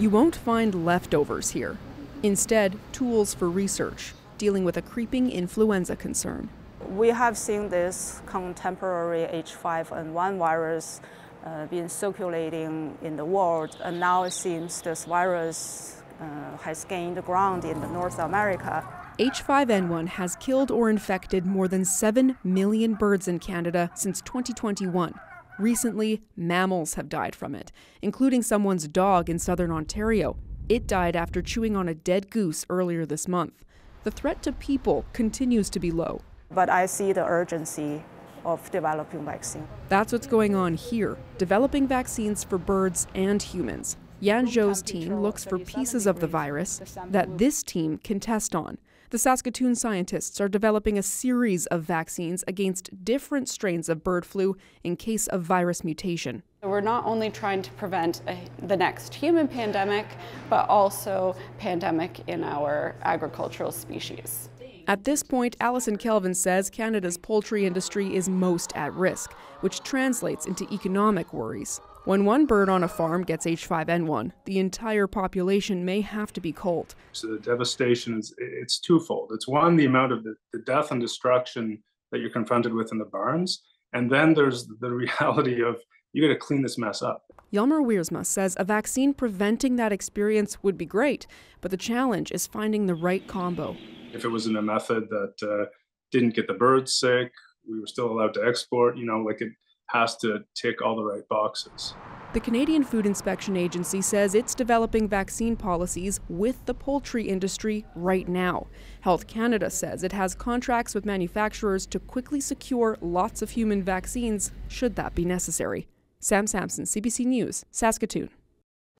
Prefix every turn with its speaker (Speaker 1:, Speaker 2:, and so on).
Speaker 1: You won't find leftovers here. Instead, tools for research, dealing with a creeping influenza concern.
Speaker 2: We have seen this contemporary H5N1 virus uh, been circulating in the world, and now it seems this virus uh, has gained ground in North America.
Speaker 1: H5N1 has killed or infected more than 7 million birds in Canada since 2021. Recently, mammals have died from it, including someone's dog in southern Ontario. It died after chewing on a dead goose earlier this month. The threat to people continues to be low.
Speaker 2: But I see the urgency of developing vaccine.
Speaker 1: That's what's going on here, developing vaccines for birds and humans. Yan Zhou's team looks for pieces of the virus that this team can test on. The Saskatoon scientists are developing a series of vaccines against different strains of bird flu in case of virus mutation.
Speaker 3: We're not only trying to prevent a, the next human pandemic, but also pandemic in our agricultural species.
Speaker 1: At this point, Alyson Kelvin says Canada's poultry industry is most at risk, which translates into economic worries. When one bird on a farm gets H5N1, the entire population may have to be culled.
Speaker 4: So the devastation is it's twofold. It's one, the amount of the, the death and destruction that you're confronted with in the barns, and then there's the reality of you got to clean this mess up.
Speaker 1: Yelmer Wiersma says a vaccine preventing that experience would be great, but the challenge is finding the right combo.
Speaker 4: If it was in a method that uh, didn't get the birds sick, we were still allowed to export, you know, like it has to tick all the right boxes.
Speaker 1: The Canadian Food Inspection Agency says it's developing vaccine policies with the poultry industry right now. Health Canada says it has contracts with manufacturers to quickly secure lots of human vaccines should that be necessary. Sam Sampson, CBC News, Saskatoon.